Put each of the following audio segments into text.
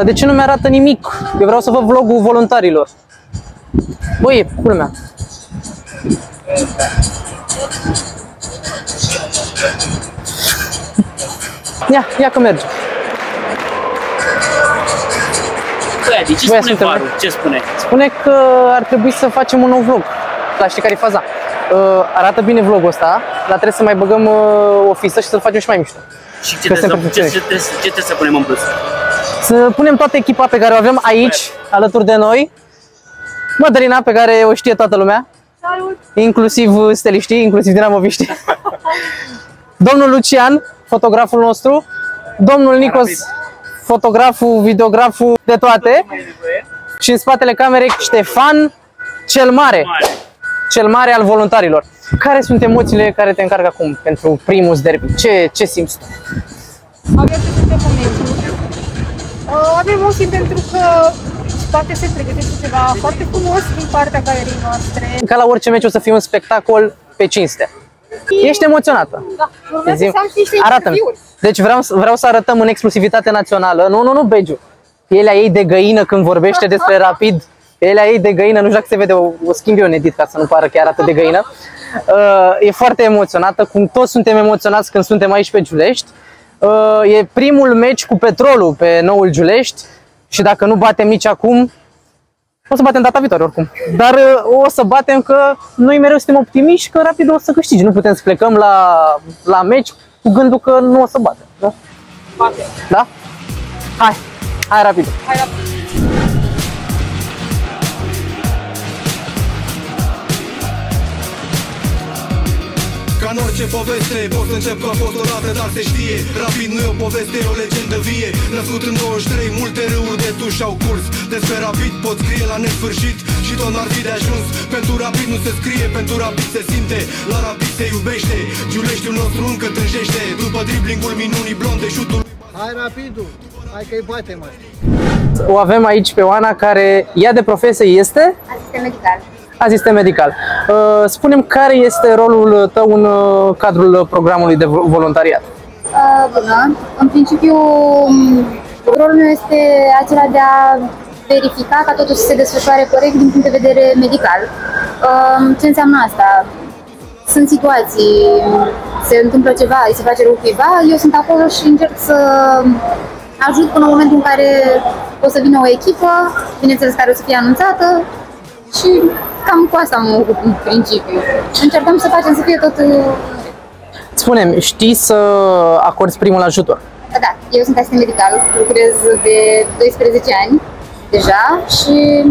Dar de ce nu mi-arată nimic? Eu vreau să văd vlogul voluntarilor. Băi, e culmea. Ia, ia că merge. Băi, de ce Băi, spune suntem- varul? Ce spune? Spune că ar trebui să facem un nou vlog. Dar știi care e faza? Uh, arată bine vlogul ăsta, dar trebuie să mai băgăm uh, o fisă și să-l facem și mai mișto. Și ce Că trebuie, se să, ce, perfecționește. ce, trebuie, ce trebuie să punem în plus? Să punem toată echipa pe care o avem aici, alături de noi. Mădălina, pe care o știe toată lumea. Inclusiv uh, steliștii, inclusiv dinamoviștii. Domnul Lucian, fotograful nostru. Domnul Nicos, Rapid. fotograful, videograful, de toate. Și în spatele camerei Ștefan, cel mare. Mare. cel mare al voluntarilor. Care sunt emoțiile care te încarcă acum pentru primul derby? Ce, ce simți tu? Avem de momentul. Uh, Avem emoții pentru că toate se pregătește ceva foarte frumos din partea galeriei noastre. Ca la orice meci o să fie un spectacol pe cinste. Ești emoționată? Da, urmează Zi- să am și niște Arată-mi. interviuri. Deci vreau, să- vreau să arătăm în exclusivitate națională. Nu, nu, nu, Begiu. Pielea ei de găină când vorbește despre rapid. Pielea ei de găină, nu știu dacă se vede, o, o schimb eu în edit ca să nu pară că arată de găină. Uh, e foarte emoționată, cum toți suntem emoționați când suntem aici pe Giulești. Uh, e primul meci cu petrolul pe noul Giulești și dacă nu batem nici acum, o să batem data viitoare oricum. Dar uh, o să batem că noi mereu suntem optimiști că rapid o să câștige. Nu putem să plecăm la, la meci cu gândul că nu o să batem. Nu? Poate. Da? Hai, hai rapid. Hai la în orice poveste Pot să încep că a fost odată, dar se știe Rapid nu e o poveste, e o legendă vie Născut în 23, multe râuri de tuși au curs Despre Rapid pot scrie la nesfârșit Și tot n-ar fi de ajuns Pentru Rapid nu se scrie, pentru Rapid se simte La Rapid se iubește Giuleștiul nostru încă tânjește După driblingul minunii blonde Șutul Hai rapidul! Hai că-i batem asta. O avem aici pe Oana care ea de profesie este asistent medical. Asistent medical. Uh, Spunem care este rolul tău în uh, cadrul programului de vo- voluntariat. Uh, bună. În principiu, m, rolul meu este acela de a verifica ca totul să se desfășoare corect din punct de vedere medical. Uh, Ce înseamnă asta? Sunt situații, se întâmplă ceva, îi se face rău cuiva, eu sunt acolo și încerc să ajut până în momentul în care o să vină o echipă, bineînțeles care o să fie anunțată și cam cu asta mă ocup în principiu. Încercăm să facem să fie totul Spunem, știi să acorzi primul ajutor. Da, Da, eu sunt asistent medical, lucrez de 12 ani deja și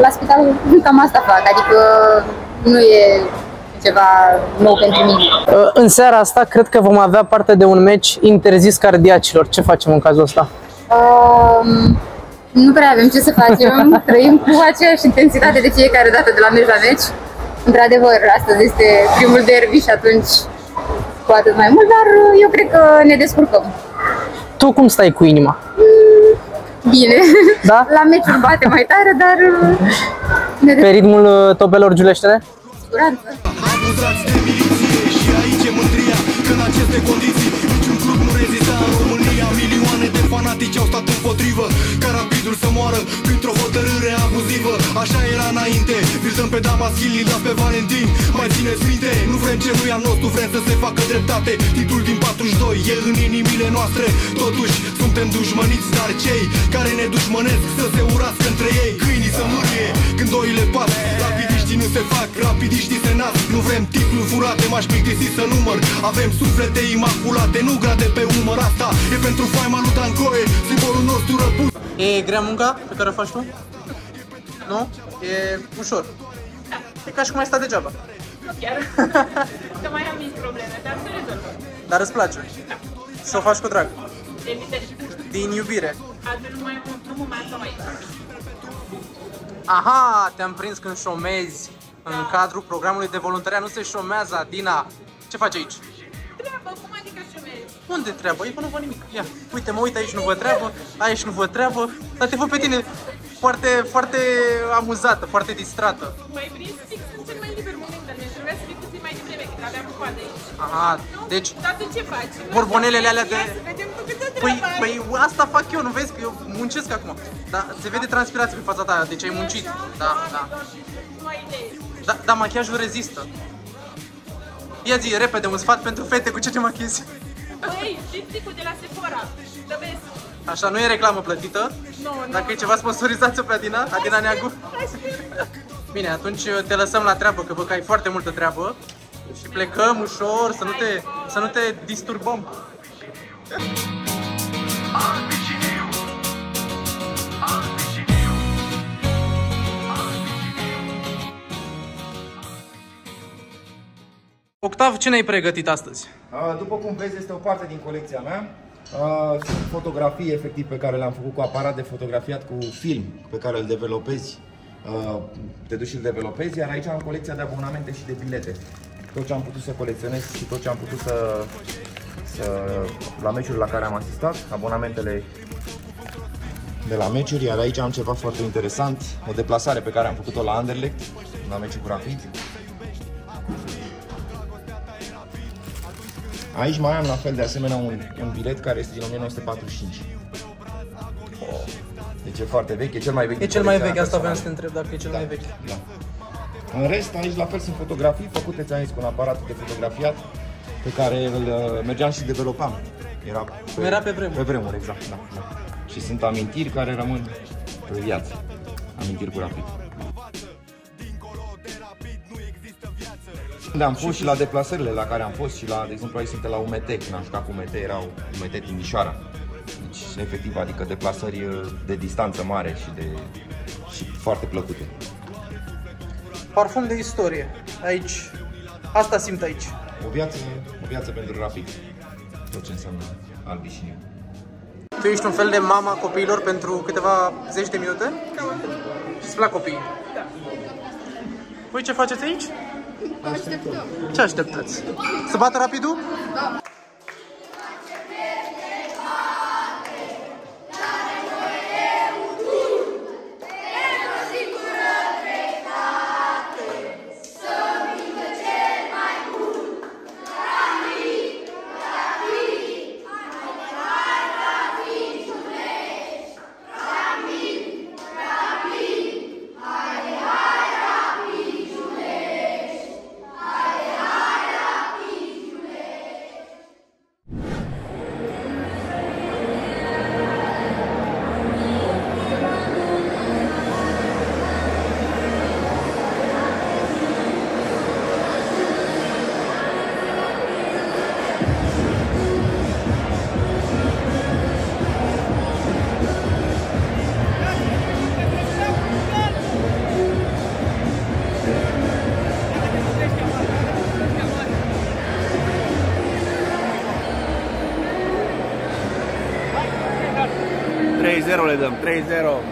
la spital cam asta fac, adică nu e ceva nou pentru mine. Uh, În seara asta cred că vom avea parte de un meci interzis cardiacilor. Ce facem în cazul ăsta? Um, nu prea avem ce să facem, trăim cu aceeași intensitate de fiecare dată de la meci la meci. Într-adevăr, astăzi este primul derby și atunci cu atât mai mult, dar eu cred că ne descurcăm. Tu cum stai cu inima? Bine. Da? La meciuri bate mai tare, dar ne Pe ritmul uh, topelor giuleștene? descurcăm. Abuzați de miliție și aici e mândria Că în aceste condiții niciun club nu rezista în România Milioane de fanatici au stat împotrivă printr-o hotărâre abuzivă Așa era înainte. Vi-l dăm pe Damaschil, îl dați pe Valentin. Mai țineți minte, nu vrem ce nu e al nostru Vrem să se facă dreptate. Titlul din 42 e în inimile noastre. Totuși suntem dușmăniți Dar cei care ne dușmănesc să se urască între ei. Câinii să mârie când oile pas Rapidiștii nu se fac, rapidiștii se nasc Nu vrem titluri furate, m-aș plictisi să număr Avem suflete imaculate, nu grade pe umăr Asta e pentru faima lui Dancoe, simbolul nostru răpus E grea munca pe care o faci tu? Nu? E ușor. E ca și cum ai stat degeaba. Chiar. Că mai am mici probleme, dar se rezolvă. Dar îți place. Și o faci cu drag. Evident. Din iubire. Altfel nu mai nu mă mai stau aici. Aha, te-am prins când șomezi în cadrul programului de voluntariat. Nu se șomează, Adina. Ce faci aici? Treabă, cum adică șomeri? Unde treabă? Eu nu văd nimic. Ia, uite, mă uit aici, nu văd treabă, aici nu văd treabă, dar te văd pe tine foarte, foarte amuzată, foarte distrată. M-ai prins fix în cel mai liber moment al meu. Trebuia să vii puțin mai devreme, când aveam coadă aici. Aha, deci Dar tu ce faci? Borbonelele alea de- Ia să vedem tu câte Păi, păi asta fac eu, nu vezi că eu muncesc acum. Da, se vede transpirație pe fața ta, deci ai muncit. Da, da. Nu ai idee. Da, dar machiajul rezistă. Ia zi, repede, un sfat pentru fete cu ce te machiezi. Băi, lipsticul de la Sephora. Să vezi. Așa, nu e reclamă plătită. Nu, nu. Dacă e ceva sponsorizați-o pe Adina, Adina Neagu. Bine, atunci te lăsăm la treabă, că văd că ai foarte multă treabă. Și plecăm ușor, să nu te, să nu te disturbăm. Octav, ce ne-ai pregătit astăzi? Uh, După cum vezi, este o parte din colecția mea. Uh, Sunt fotografii efectiv pe care le-am făcut cu aparat de fotografiat cu film pe care îl developezi, uh, te duci și îl developezi, iar aici am colecția de abonamente și de bilete. Tot ce am putut să colecționez și tot ce am putut să, să la meciuri la care am asistat, abonamentele de la meciuri, iar aici am ceva foarte interesant, o deplasare pe care am făcut-o la Anderlecht, la meciul cu Rapid. Aici mai am la fel de asemenea un, un bilet care este din 1945. Deci e foarte vechi, e cel mai vechi. E din cel mai colecția vechi, asta vreau să te personală. întreb, dacă e cel mai vechi. Da. În rest, aici la fel sunt fotografii făcute, ți-am zis, cu un aparat de fotografiat pe care îl uh, mergeam și developam. Era pe, Era pe vremuri. Pe vremuri, exact, da, da. Și sunt amintiri care rămân pe viață. Amintiri cu rapid. Unde am fost și la deplasările la care am fost și la, de exemplu, aici suntem la UMT, când am jucat cu UMT, erau UMT Timișoara. Deci, efectiv, adică deplasări uh, de distanță mare și, de, și foarte plăcute. Parfum de istorie. Aici. Asta simt aici. O viață, o viață pentru rapid. Tot ce înseamnă albișiniu. Tu ești un fel de mama copiilor pentru câteva zeci de minute? Și îți plac copiii? Da. Voi ce faceți aici? Așteptăm. Ce așteptați? Să bată rapidul? le Napoleon 3-0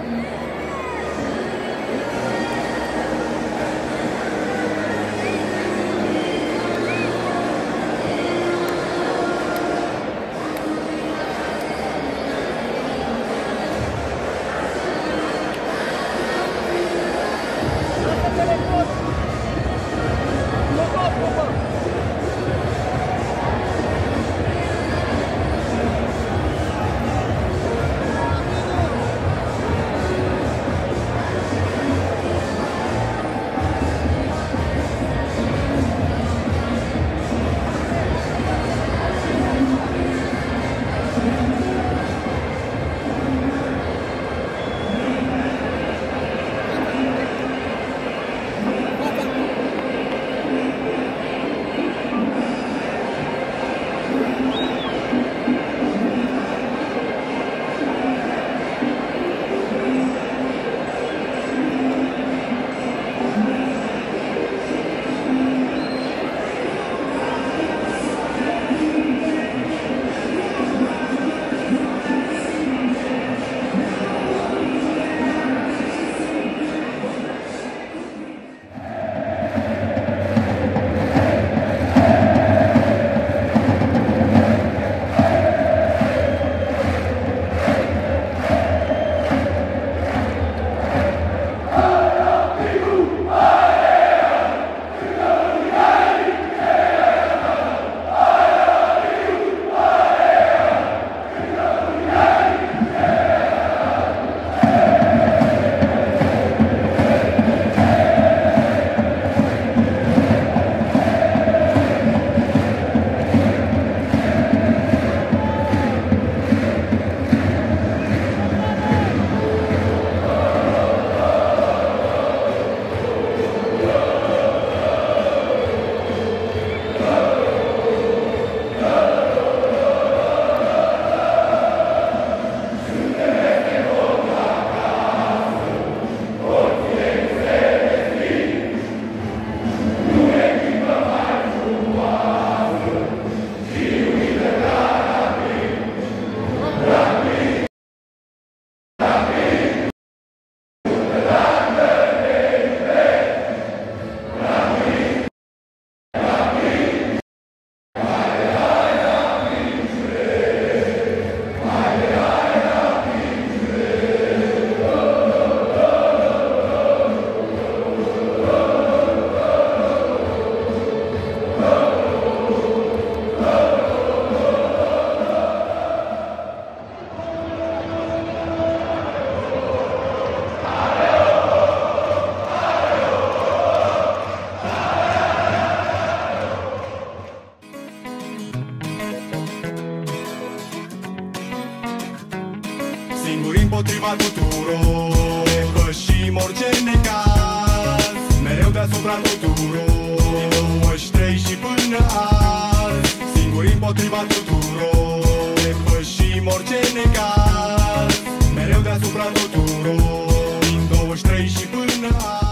Depășim orice necaz Mereu deasupra tuturor. Din 23 și până azi Singuri împotriva tuturor. Depășim orice necaz Mereu deasupra tuturor. Din 23 și până azi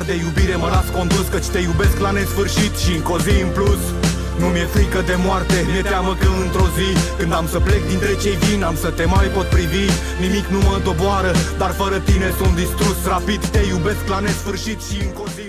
dar de iubire mă las condus Căci te iubesc la nesfârșit și încă o zi în plus. Nu mi-e frică de moarte, mi-e teamă că într-o zi Când am să plec dintre cei vin, am să te mai pot privi. Nimic nu mă doboară, dar fără tine sunt distrus. Rapid te iubesc la nesfârșit și încă o zi